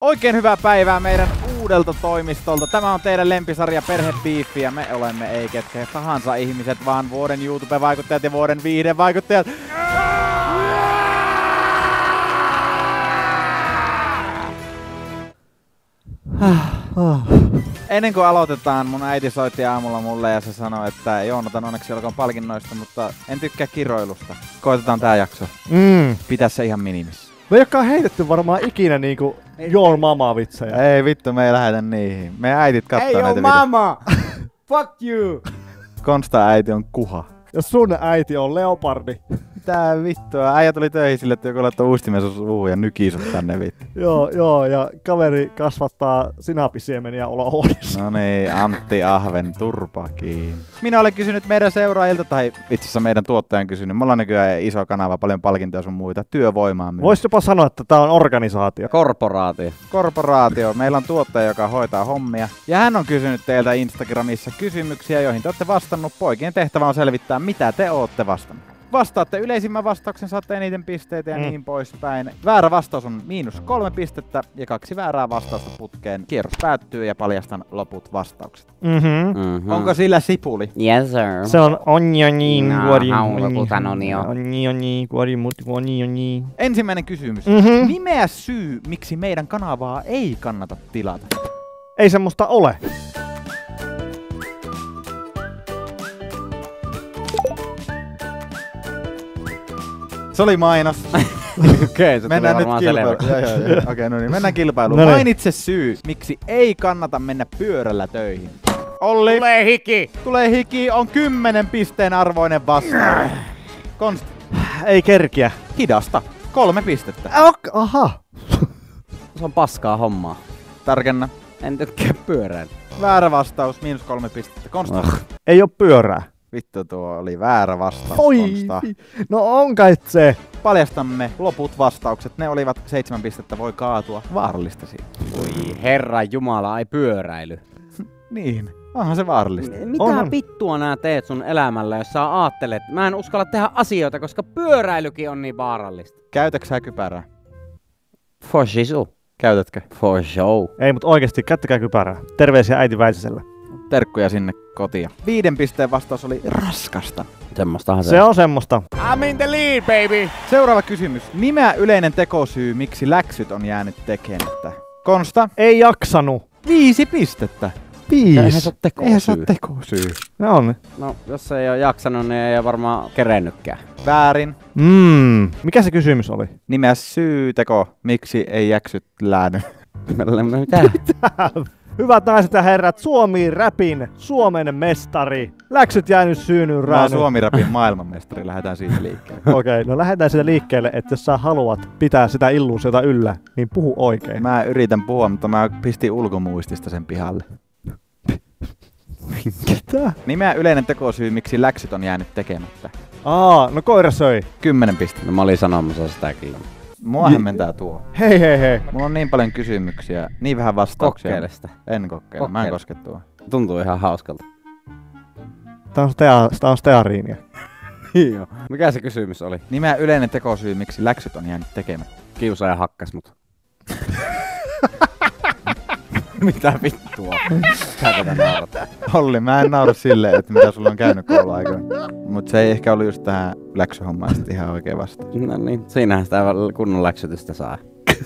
Oikein hyvää päivää meidän uudelta toimistolta. Tämä on teidän lempisarja Perhebiifi ja me olemme ei ketkä tahansa ihmiset, vaan vuoden YouTube-vaikuttajat ja vuoden viihdevaikuttajat. Ennen kuin aloitetaan, mun äiti soitti aamulla mulle ja se sanoi, että Joonatan onneksi olkoon palkinnoista, mutta en tykkää kiroilusta. Koitetaan tää jakso. Mm. Pitää se ihan minimissä. Me ei olekaan heitetty varmaan ikinä niinku Joon mama vitsejä. Ei vittu, me ei lähetä niihin. Meidän äitit kattoo Hey näitä videoita. mama! Fuck you! Konsta äiti on kuha. Jos sun äiti on leopardi. Mitä vittua? Äijä tuli töihin sille, että joku laittoi uistimen sun suuhun ja nyki sut tänne vittu. joo, joo, ja kaveri kasvattaa sinapisiemeniä olohuoneessa. No niin, Antti Ahven turpakiin. Minä olen kysynyt meidän seuraajilta, tai itse asiassa meidän tuottajan kysynyt. Me ollaan nykyään iso kanava, paljon palkintoja sun muita, työvoimaa myös. Voisi jopa sanoa, että tää on organisaatio. Korporaatio. Korporaatio. Meillä on tuottaja, joka hoitaa hommia. Ja hän on kysynyt teiltä Instagramissa kysymyksiä, joihin te olette vastannut. Poikien tehtävä on selvittää, mitä te ootte vastannut. Vastaatte yleisimmän vastauksen, saatte eniten pisteitä ja Mm. niin poispäin. Väärä vastaus on miinus kolme pistettä ja kaksi väärää vastausta putkeen. Kierros päättyy ja paljastan loput vastaukset. Mhm. Mm-hmm. Onko sillä sipuli? Yes sir. Se on onioni, No, kuori, onioni, kuori, mut onioni. Ensimmäinen kysymys. Mhm. Nimeä syy, miksi meidän kanavaa ei kannata tilata. Ei semmoista ole. Se oli mainos. Okei, se Mennään nyt varmaan kilpailuun. selväksi. Joo, joo, joo. Okei, no niin, mennään kilpailuun. No niin. Mainitse syy, miksi ei kannata mennä pyörällä töihin. Olli, Tulee hiki! tulee hiki, on kymmenen pisteen arvoinen vastaus. Konst, Ei kerkiä. hidasta. Kolme pistettä. Ok, aha. Se on paskaa hommaa. Tarkenna. En tykkää pyöräillä. Väärä vastaus, miinus kolme pistettä. Konsta. Oh. Ei oo pyörää. Vittu, tuo oli väärä vastaus. Oi. Konsta. No on kai se. Paljastamme loput vastaukset. Ne olivat seitsemän pistettä, voi kaatua. Vaarallista siitä. Voi herra jumala, ei pyöräily. Niin, onhan se vaarallista. Mitä On, on. vittua nää teet sun elämällä, jos sä aattelet? Mä en uskalla tehdä asioita, koska pyöräilykin on niin vaarallista. Käytäksä kypärää? For shizu. Käytätkö? For show. Ei, mutta oikeesti, käyttäkää kypärää. Terveisiä äiti Väisiselle. Terkkuja sinne kotia. Viiden pisteen vastaus oli raskasta. Semmostahan se, Se on semmoista. I'm in the lead, baby! Seuraava kysymys. Nimeä yleinen tekosyy, miksi läksyt on jäänyt tekemättä. Konsta, Ei jaksanut. viisi pistettä. Eihän se ole tekosyy. Eihän se ole tekosyy. Ne on. No, jos ei ole jaksanut, niin ei ole varmaan kerennytkään. Väärin. Mm. Mikä se kysymys oli? Nimeä syy teko, miksi ei jäksyt lääny. Mitä? Hyvät naiset ja herrat, Suomi räpin Suomen mestari. Läksyt jäänyt syynyyn Mä oon rääny. Suomi-rapin maailmanmestari, lähdetään siitä liikkeelle. Okei, no lähdetään siitä liikkeelle, että jos sä haluat pitää sitä illuusiota yllä, niin puhu oikein. Mä yritän puhua, mutta mä pistin ulkomuistista sen pihalle. Mitä? Nimeä yleinen tekosyy, miksi läksyt on jäänyt tekemättä. Aa, no koira söi. Kymmenen pistettä. No mä olin sanomassa sitäkin. Mua hämmentää tuo. Hei hei hei. Mulla on niin paljon kysymyksiä, niin vähän vastauksia. Kokeile sitä. En kokeile, mä en koske tuo. Tuntuu ihan hauskalta. Tää on, stea, tää on steariinia. Joo. Mikä se kysymys oli? Nimeä yleinen tekosyy, miksi läksyt on jäänyt tekemättä. Kiusaaja hakkas mut. Mitä vittua? Mitä tätä naurattaa? Olli, mä en naura silleen, että mitä sulla on käynyt kouluaikoina. Mut se ei ehkä ollut just tähän läksyhommaan sitten ihan oikea vastaus. No niin, siinähän sitä kunnon läksytystä saa.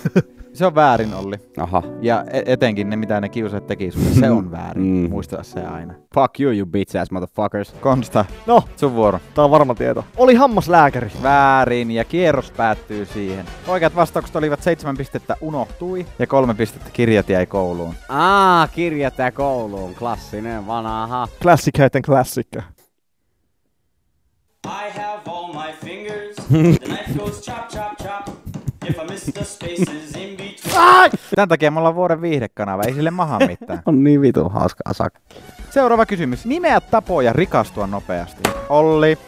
Se on väärin, Olli. Aha. Ja e- etenkin ne, mitä ne kiusat teki sulle, se on väärin. Mm. Muista se aina. Fuck you, you bitch ass motherfuckers. Konsta, No, sun vuoro. tää on varma tieto. Oli hammaslääkäri. Väärin ja kierros päättyy siihen. Oikeat vastaukset olivat seitsemän pistettä unohtui ja kolme pistettä kirjat jäi kouluun. Aa, kirjat ja kouluun. Klassinen vanha. Klassikheiden klassikka. I have all my fingers. the knife goes chop, chop, chop. If I miss the spaces in between. Tän takia me ollaan vuoden viihdekanava, ei sille maha mitään. On niin vitu hauska asak. Seuraava kysymys. Nimeä tapoja rikastua nopeasti. Olli.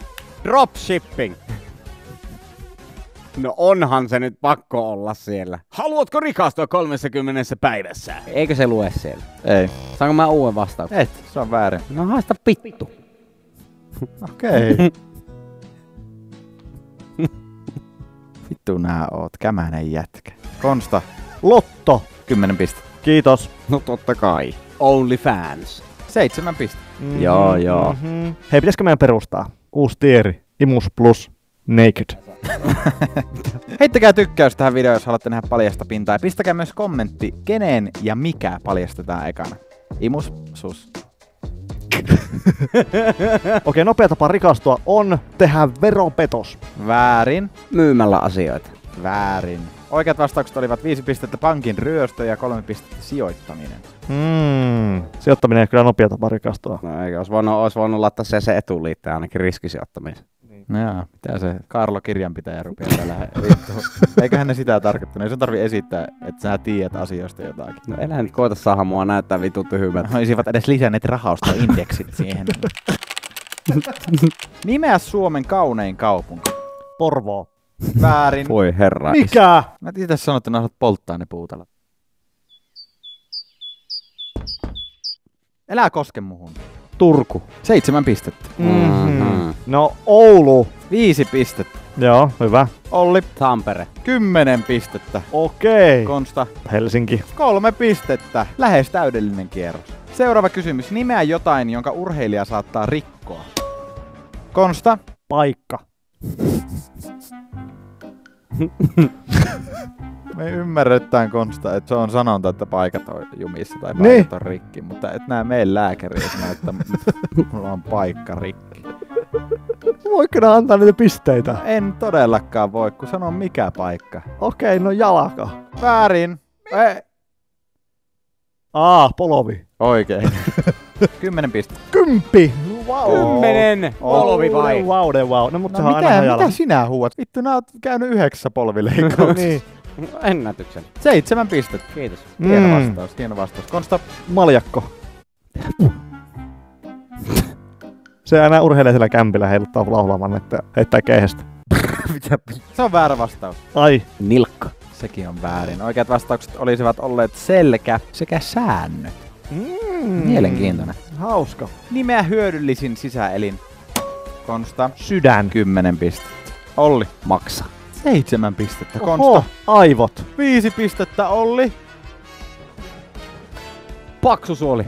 Dropshipping. No onhan se nyt pakko olla siellä. Haluatko rikastua 30 päivässä? Eikö se lue siellä? Ei. Saanko mä uuden vastauksen? Et, se on väärin. No haista pittu. Okei. Okay. Vittu nää oot, kämänen jätkä. Konsta. Lotto. 10 pistettä. Kiitos. No totta kai. Only fans. 7 pistettä. Mm-hmm. Joo, joo. Mm-hmm. Hei, pitäisikö meidän perustaa? Uusi tieri. Imus plus Naked. Heittäkää tykkäys tähän videoon, jos haluatte nähdä paljasta pintaa. Ja pistäkää myös kommentti, keneen ja mikä paljastetaan ekana. Imus, sus. Okei, nopea tapa rikastua on tehdä veropetos. Väärin. Myymällä asioita. Väärin. Oikeat vastaukset olivat 5 pistettä pankin ryöstö ja 3 pistettä sijoittaminen. Mm. Sijoittaminen on kyllä nopea tapa rikastua. No eikö olisi voinut, olisi voinut laittaa se, se etuliitteen ainakin riskisijoittamisen. No joo, mitä se Karlo kirjanpitäjä rupeaa täällä. Eiköhän ne sitä tarkoittanut. Ei sun tarvi esittää, että sä tiedät asioista jotakin. No elä nyt koita saada mua näyttää vitun tyhmät. Olisivat edes lisänneet rahastoindeksit siihen. Nimeä Suomen kaunein kaupunki. Porvoo. Väärin. Voi herra. Mikä? Mä itse sanoin, että ne polttaa ne puutalat. Elää koske muhun. Turku. Seitsemän pistettä. Mhm. No, Oulu. Viisi pistettä. Joo, hyvä. Olli. Tampere. Kymmenen pistettä. Okei. Konsta. Helsinki. Kolme pistettä. Lähes täydellinen kierros. Seuraava kysymys. Nimeä jotain, jonka urheilija saattaa rikkoa. Konsta. Paikka. Me ymmärretään Konsta, että se on sanonta, että paikat on jumissa tai paikat Niin. on rikki, mutta et lääkäriin ja sano, että mulla on paikka rikki. Voiko nää antaa niitä pisteitä? En todellakaan voi, kun sano mikä paikka. Okei, no jalka. Väärin. Ei. Aa, polovi. Oikein. Kymmenen pistettä. Kymppi. Wow. Kymmenen. Polvi vai? Wow, wow, wow. No, mutta No mitä, aina mitä sinä huuat? Vittu, nää oot käynyt yhdeksässä polvileikkauksessa. niin. Ennätyksen. Seitsemän pistettä. Kiitos. Hieno Mm. vastaus, hieno vastaus. Konsta, Maljakko. Se aina urheilee siellä kämpillä heiluttaa laulamaan, että heittää keihästä. se on väärä vastaus. Ai. Nilkka. Sekin on väärin. Oikeat vastaukset olisivat olleet selkä sekä säännöt. Mm. Mielenkiintoinen. Hauska. Nimeä hyödyllisin sisäelin. Konsta, Sydän. kymmenen pistettä. Olli, Maksa. seitsemän pistettä. Oho, Konsta, aivot. viisi pistettä. Olli. Paksusuoli.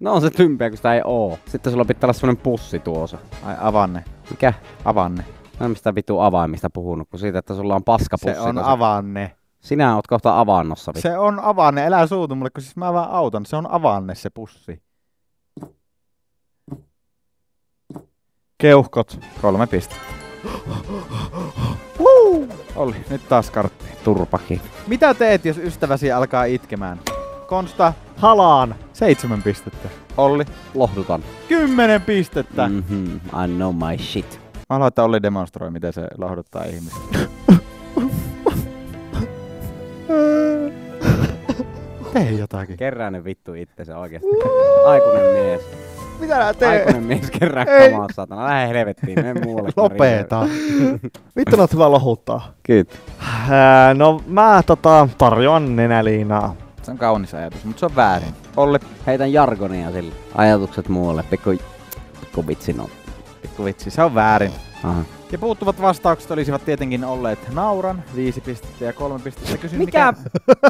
No on se tympeä, kun sitä ei oo. Sitten sulla pitää olla semmonen pussi tuossa. Ai avanne, Mikä? avanne. Mä en mistä vitu avaimista puhunut, kun siitä, että sulla on paskapussi. Se on kun avanne. Sinä oot kohta avannossa. vittu. Se on avanne, älä suutu mulle, kun siis mä vaan autan. Se on avanne se pussi. Keuhkot. Kolme pistettä. Olli, nyt taas kartti. Turpaki. Mitä teet, jos ystäväsi alkaa itkemään? Konsta, Halaan. seitsemän pistettä. Olli, Lohdutan. kymmenen pistettä. Mm. Mm-hmm. I know my shit. Mä haluan, että Olli demonstroi, miten se lohduttaa ihmisiä. Tee jotakin. Kerää vittu itsensä oikeesti. Aikuinen mies. Mitä nää tee? Aikuinen mies kerää kamaa, saatana. Lähde helvettiin, mene muualle. Lopeta. Vittu noit hyvä lohuttaa. Kiitos. No mä tota tarjoan nenäliinaa. Se on kaunis ajatus, mutta se on väärin. Olli, Heitän jargonia sille. Ajatukset muualle. Pikku, pikku vitsi no. pikku vitsi, se on väärin. Aha. Ja puuttuvat vastaukset olisivat tietenkin olleet nauran, viisi pistettä ja kolme pistettä. Kysyn, Mikä?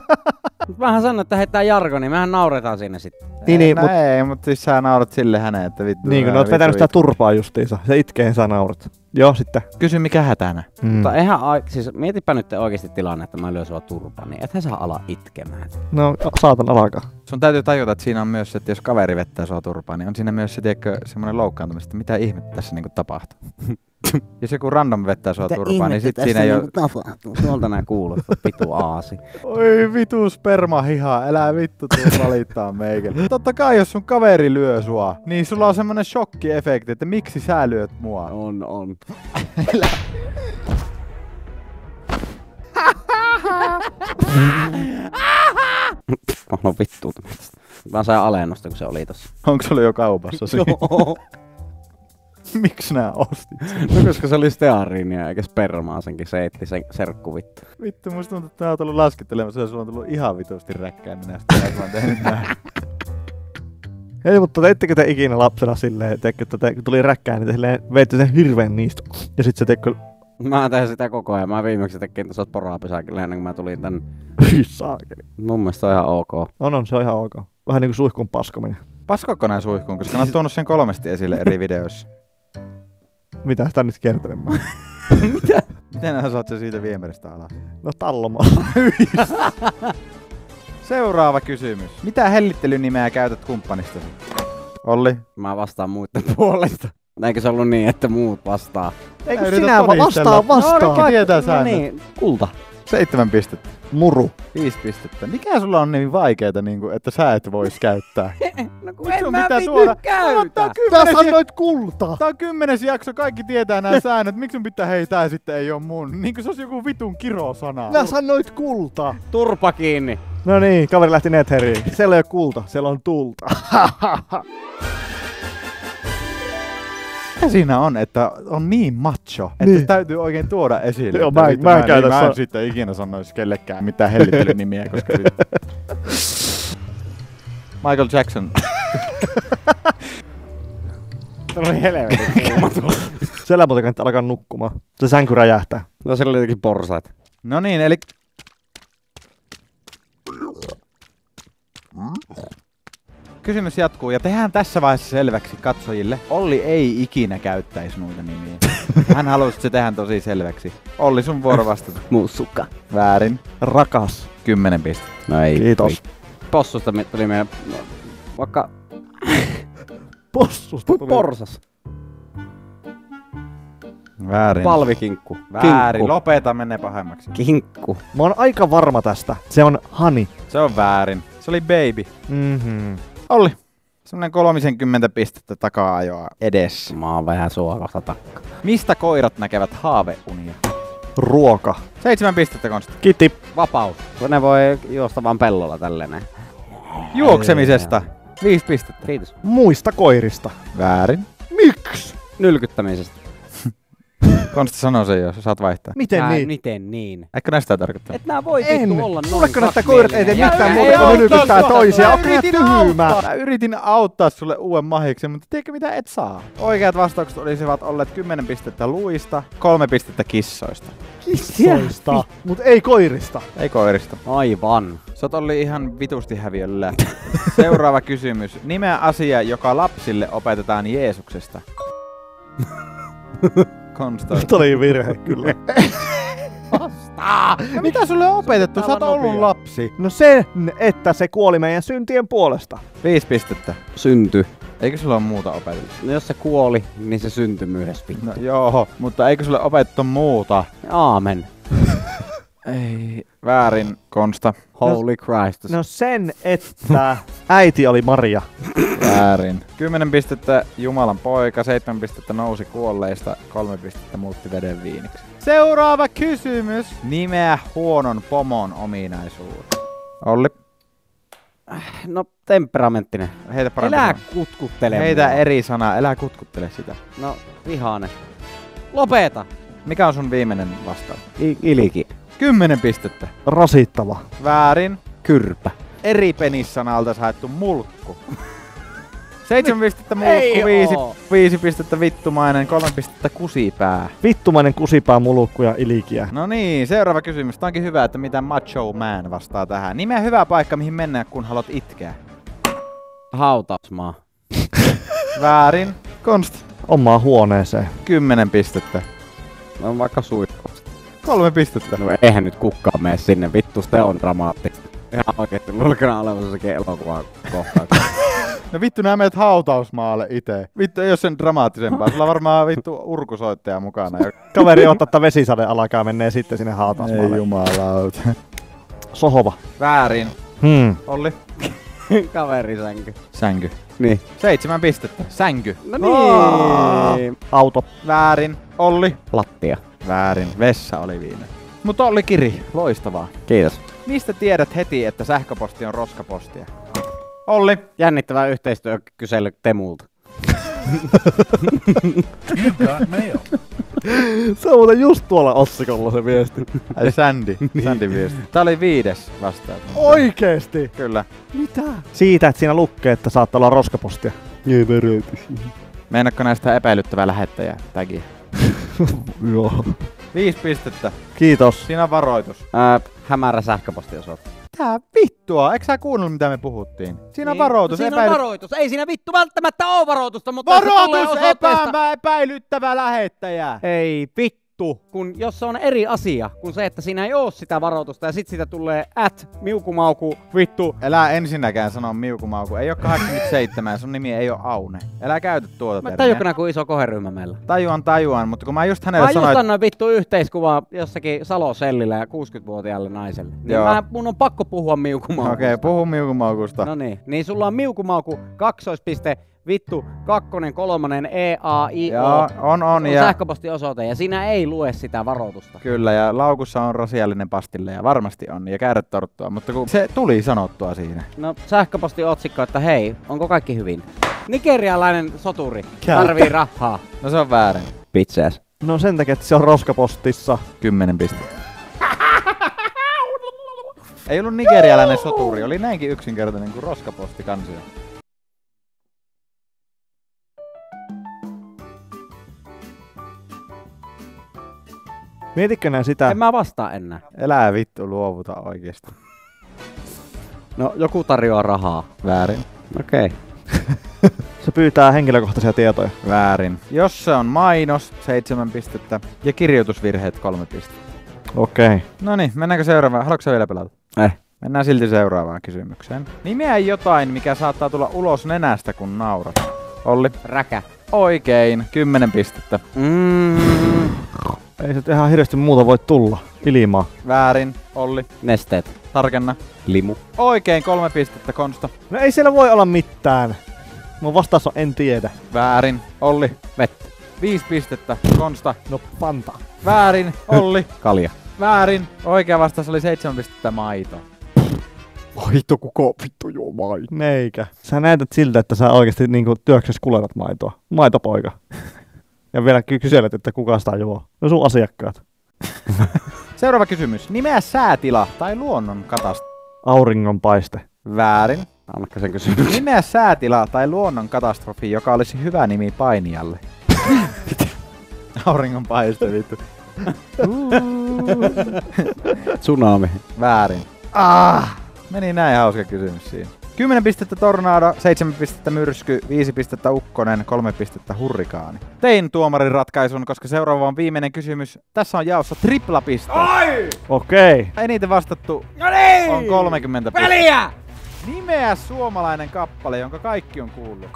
Mähän sanoin, että heittää jargonia. Mehän nauretaan siinä sitten. Niin, niin, no mut, ei, mutta siis sä naurat sille häneen, että vittu. niin kun oot vetänyt sitä turpaa justiinsa. Se itkee, sä naurat. Joo, sitten. Kysy mikä hätänä. Mm. Mutta eihän, siis mietipä nyt oikeasti tilanne, että mä lyön sua turpaan, niin ethän saa ala itkemään. No, saatan alkaa. Sun täytyy tajuta, että siinä on myös, se, että jos kaveri vettää sua turpaan, niin on siinä myös se, tiedätkö, semmoinen loukkaantumista, että mitä ihmettä tässä niinku tapahtuu. jos joku random vettää sua turpaan, niin sit siinä ei ole... tapahtuu? Tuolta nää kuuluu, vitu aasi. Oi vitu spermahiha, älä vittu tuu valittaa meikälle. Totta kai jos sun kaveri lyö sua, niin sulla on semmonen shokkiefekti, että miksi sä lyöt mua. On, on. Mä haluan vittuutunut tästä. Mä sain alennusta, kun se oli tossa. Onko sulla jo kaupassa siinä? Joo. Miksi nää ostit? No koska se oli steariinia eikä spermaa senkin seitti sen serkku vittu. Vittu, musta tuntuu, että tää on tullut laskettelemassa ja sulla on tullut ihan vitusti räkkään näistä, kun mä oon tehnyt näin. Ei, mutta teittekö te ikinä lapsena silleen, teikö, että te, kun tuli räkkään, niin te silleen veitte sen hirveän niistä. Ja sit se teikö Mä teen sitä koko ajan. Mä viimeksi tekin tuossa porapysäkillä ennen kuin mä tulin tänne. Saakeli. Mun mielestä se on ihan ok. On, on, se on ihan ok. Vähän niinku suihkun paskominen. Paskokko näin suihkuun, koska ne on tuonut sen kolmesti esille eri videoissa. Mitä sitä nyt kertomaan? Miten sä saat sen siitä viemäristä alas? No tallomaa. Seuraava kysymys. Mitä hellittelynimeä käytät kumppanistasi? Olli? Mä vastaan muiden puolesta. Eikö se ollut niin, että muut vastaa? Eikö sinä vastaa vastaan? No, kaikki tietää No niin, kulta. Seitsemän pistettä. Muru. Viisi pistettä. Mikä sulla on niin vaikeeta, niin kuin, että sä et vois käyttää? No kun Miksi en mä pitää tuoda- käytä. Tää on Sä sanoit kulta. tää on kymmenes jakso, kaikki tietää nämä säännöt. Miksi sun pitää, hei tää sitten ei oo mun? Niin kuin se olisi joku vitun kirosana. Sä sanoit kulta. Turpa kiinni. No niin, kaveri lähti netheriin. Siellä ei ole kulta, siellä on tulta. Mikä siinä on, että on niin macho, että Niin. niin. täytyy oikein tuoda esille. Joo, että mä- vittu, mä en en, käytä mä en sitten ikinä sanoisi kellekään mitään hellittelynimiä, koska. Michael Jackson. Tuli helvetin. Siellä muuten kannattaa alkaa nukkumaan. Se sänky räjähtää. no siellä oli jotenkin porsaat. No niin, eli... Kysymys jatkuu, ja tehdään tässä vaiheessa selväksi katsojille. Olli ei ikinä käyttäisi noita nimiä. Hän halusi, että se tehdään tosi selväksi. Olli, sun vuoro vastata. Mussukka. Väärin. Rakas. Kymmenen pistettä. No ei. Kiitos. Possusta mi- tuli meidän... No, vaikka Possusta tuli. porsas. Väärin. Palvikinkku. Väärin. Kinkku. Lopeta, menee pahemmaksi. Kinkku. Mä oon aika varma tästä. Se on hani. Se on väärin. Se oli baby. Mhm. Olli. Semmonen 30 pistettä takaa-ajoa edessä. Mä oon vähän suorasta takka. Mistä koirat näkevät haaveunia? Ruoka. Seitsemän pistettä Konsti. Kitti. Vapaus. Kun ne voi juosta vaan pellolla tälleen. Juoksemisesta. Viisi pistettä. Kiitos. Muista koirista. Väärin. Miksi? Nylkyttämisestä. Konsti sanoo sen jo, sä saat vaihtaa. Miten Ää, niin? Miten niin? Eikö näistä tarkoittaa? Et nää voi En. vittu olla noin että kaksi koirat ei tee mitään muuta kuin sua. toisia? Mä Onko yritin auttaa. Mä yritin auttaa sulle uuden mahiksen, mutta tiedätkö mitä et saa? Oikeat vastaukset olisivat olleet 10 pistettä luista, kolme pistettä kissoista. Kissoista. Mut ei koirista. Ei koirista. Aivan. Sä oot Olli ihan vitusti häviöllä. Seuraava kysymys. Nimeä asia, joka lapsille opetetaan Jeesuksesta. Konstoi. Nyt oli virhe kyllä. No mitä sulle on opetettu? Sä oot ollut lapsi. No sen, että se kuoli meidän syntien puolesta. Viisi pistettä. Synty. Eikö sulla ole muuta opetettu? No jos se kuoli, niin se syntyi myös vittu. No joo, mutta eikö sulle opetettu muuta? Aamen. Ei. Väärin, Konsta. Holy Christ. No sen, että äiti oli Maria. Väärin. 10 pistettä Jumalan poika, 7 pistettä nousi kuolleista, 3 pistettä muutti veden viiniksi. Seuraava kysymys. Nimeä huonon pomon ominaisuus. Olli, No temperamenttinen. heitä parempi Elää kutkuttele Heitä mua. eri sana, älä kutkuttele sitä. No vihaane. Lopeta. Mikä on sun viimeinen vastaus? I- iliki. 10 pistettä. Rasittava. Väärin. Kyrpä. Eri penissanalta haettu mulkku. 7 pistettä mulkku, 5, oo. 5 pistettä vittumainen, 3 pistettä kusipää. Vittumainen kusipää, mulukku ja ilikiä. No niin, seuraava kysymys. Tämä onkin hyvä, että mitä Macho Man vastaa tähän. Nimeä hyvä paikka, mihin mennä, kun haluat itkeä. Hautausmaa. Väärin. Konst. Omaan huoneeseen. 10 pistettä. No vaikka suihku. Kolme pistettä. No eihän nyt kukaan mene sinne. Vittu, se on dramaattista. Ihan oikeesti luulkana olevansa sekin elokuva kohta. No vittu, nää meet hautausmaalle itse. Vittu, ei oo sen dramaattisempaa. Sulla on varmaan vittu urkusoittaja mukana. Ja... Kaveri ottaa, että vesisade alkaa menee sitten sinne hautausmaalle. jumalauta. Sohova. Väärin. Hmm. Olli. Kaverisänky. Sänky. Niin. Seitsemän pistettä. Sänky. No niin. Auto. Väärin. Olli. Lattia. Väärin. Vessa oli viime. Mutta Olli Kiri. Loistavaa. Kiitos. Mistä tiedät heti, että sähköposti on roskapostia? Olli. Jännittävä yhteistyökysely Temulta. Se on muuten just tuolla otsikolla se viesti. Ai Sandy. Sandy viesti. Tää oli viides vastaus. Oikeesti? Kyllä. Mitä? Siitä, että siinä lukee, että saattaa olla roskapostia. Ei verotus. Meinaatko näistä epäilyttävää lähettäjää tagia? Joo. Viisi pistettä. Kiitos. Siinä on varoitus. Ää, hämärä sähköpostiosoite. Tää vittua, eikö sä kuunnellut mitä me puhuttiin? Siinä on varoitus, Siinä epäily... on varoitus. Ei siinä vittu välttämättä oo varoitusta, mutta se tulee Varoitus, osoitteesta- epä, epäilyttävä lähettäjä! Ei vittu. Kun jos se on eri asia kuin se, että siinä ei oo sitä varoitusta ja sit siitä tulee at miukumauku vittu. Älä ensinnäkään sano miukumauku. Ei oo 87 ja sun nimi ei oo Aune. Älä käytä tuota Mä tajuuko nää kuin iso koheryhmä meillä? Tajuan, tajuan, mutta kun mä just Mä hänelle just sanoin, että annoin vittu yhteiskuvaa jossakin Salosellillä ja 60-vuotiaalle naiselle. Niin Joo. mä, mun on pakko puhua miukumaukusta. Okei, okay, puhu miukumaukusta. No niin, niin sulla on miukumauku kaksoispiste vittu kakkonen kolmonen E A I Joo, O. on, on, on ja sähköpostiosoite ja siinä ei lue sitä varoitusta. kyllä, ja laukussa on rasiallinen pastille, ja varmasti on, ja kääretorttua, mutta kun se tuli sanottua siinä. No sähköpostiotsikko, että hei, onko kaikki hyvin? Nigerialainen soturi tarvii rahaa. No se on väärin. Bitches. No sen takia, että se on roskapostissa. Kymmenen pistettä. Ei ollut nigerialainen soturi, oli näinkin yksinkertainen kuin roskaposti kansio. Mietitkö näin sitä? En mä vastaa enää. Elää vittu luovuta oikeesti. No, joku tarjoaa rahaa. Väärin. Okei. Okay. Se pyytää henkilökohtaisia tietoja. Väärin. Jos se on mainos, seitsemän pistettä. Ja kirjoitusvirheet, kolme pistettä. Okei. Okay. No niin, mennäänkö seuraavaan? Haluatko sä vielä pelata? Eh. Mennään silti seuraavaan kysymykseen. Nimeä jotain, mikä saattaa tulla ulos nenästä, kun naurat. Olli. Räkä. Oikein, kymmenen pistettä. Mm. Ei se ihan hirveästi muuta voi tulla. Ilmaa. Väärin. Olli. Nesteet. Tarkenna. Limu. Oikein, kolme pistettä. Konsta. No ei siellä voi olla mitään. Mun vastaus on en tiedä. Väärin. Olli. Vettä. Viisi pistettä. Konsta. No Fanta. Väärin. Olli. Kalja. Väärin. Oikea vastaus oli seitsemän pistettä maito. Maito, kuka vittu juo maito? Meikä. Sä näytät siltä, että sä oikeasti niinku työksessä kuletat maitoa. Maitopoika. Ja vielä ky- kyselet, että kuka sitä juo. No sun asiakkaat. Seuraava kysymys. Nimeä säätila tai luonnon katastrofi. Auringonpaiste. Väärin. Annakka sen kysymyksen. Nimeä säätila tai luonnon katastrofi, joka olisi hyvä nimi painijalle. Auringon paiste vittu. Tsunami. Väärin. Ah! Meni näin hauska kysymys siinä. 10 pistettä tornado, 7 pistettä myrsky, 5 pistettä ukkonen, 3 pistettä hurrikaani. Tein tuomarin ratkaisun, koska seuraava on viimeinen kysymys. Tässä on jaossa tripla piste. Okei. Okay. Eniten vastattu No niin! on 30 pistettä. Peliä! Nimeä suomalainen kappale, jonka kaikki on kuullut.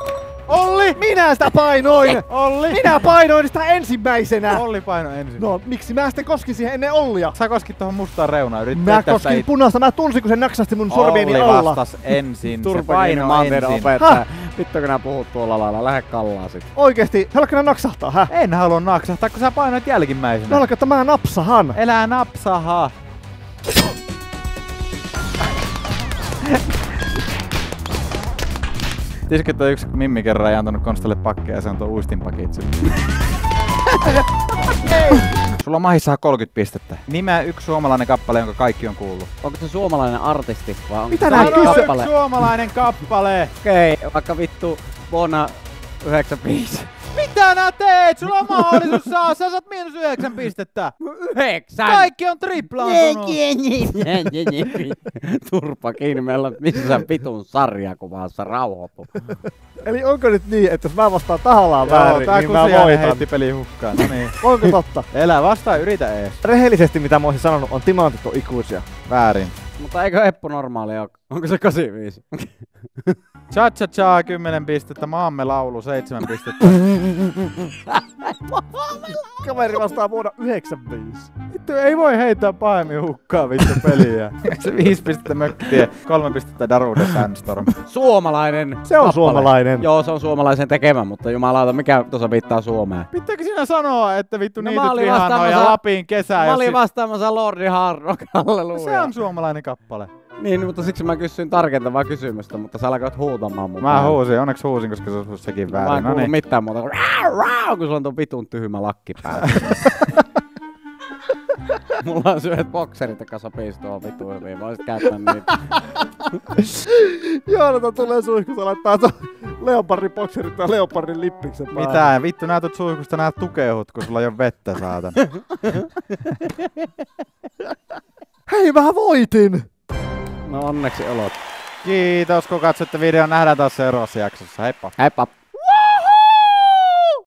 Olli! Minä sitä painoin! Olli! Minä painoin sitä ensimmäisenä! Olli paino ensin. No, miksi mä sitten koskin siihen ennen Ollia? Sä koskit tuohon mustaan reunaan. Yritit Mä koskin ei- punaista, mä tunsin kun se naksasti mun sormieni Olli alla. vastas ensin. se paino ensin. opettaja. Vittu kun nää puhut tuolla lailla, lähde kallaa sit. Oikeesti, haluatko nää naksahtaa, hä? En halua naksahtaa, kun sä painoit jälkimmäisenä. No alkaa, että mä napsahan. Elää napsaha. Tiesitkö, että yksi Mimmi kerran ei antanut Konstalle pakkeja ja se on tuo uistinpakit Sulla on mahissa 30 pistettä. Nimeä yksi suomalainen kappale, jonka kaikki on kuullut. Onko se suomalainen artisti vai onko Mitä se kappale? suomalainen kappale! Okei, vaikka vittu vuonna 95. Mitä nää teet? Sulla on mahdollisuus saa. Sä saat miinus 9 pistettä. Yhdeksän! Kaikki on triplaantunut. Turpa kiinni, meillä on missään vitun sarjakuvassa rauhoitu. Eli onko nyt niin, että jos mä vastaan tahallaan Joo, väärin, tää niin mä voitan? heitti peli hukkaan. No niin. Onko totta? Elä vastaa, yritä ees. Rehellisesti mitä mä olisin sanonut, on timantit on ikuisia. Väärin. Mutta eikö Eppu normaali ole? Onko se 85? Cha cha cha 10 pistettä, maamme laulu 7 pistettä. Kaveri vastaa vuonna 95. Vittu ei voi heittää pahemmin hukkaa vittu peliä. se 5 pistettä mökkiä, 3 pistettä Darude Sandstorm. Suomalainen Se on kappale. suomalainen. Joo, se on suomalaisen tekemä, mutta jumalauta, mikä tuossa viittaa Suomeen? Pitääkö sinä sanoa, että vittu No mä niityt vihanoi ja Lapin kesä? Mä olin vastaamassa Lordi halleluja. Se on suomalainen kappale. Niin, mutta siksi mä kysyin tarkentavaa kysymystä, mutta sä alkoit huutamaan mun Mä päälle. huusin, onneksi huusin, koska se olisi sekin Mä en väärin. No niin. mitään muuta kuin rau, rau, kun sulla on tuon vitun tyhmä lakki päällä. Mulla on syöt bokserit ja kasapis tuolla vitu hyvin. Mä olisit käyttänyt niitä. Joonatan tulee suihku, se laittaa to Leopardin bokserit tai leopardin lippiksen päällä. Mitä? Vittu näytät suihkusta nää tukehut, kun sulla ei ole vettä saatan. Hei, mä voitin! No onneksi olot. Kiitos kun katsoitte videon. Nähdään taas seuraavassa jaksossa. Heippa! Heippa!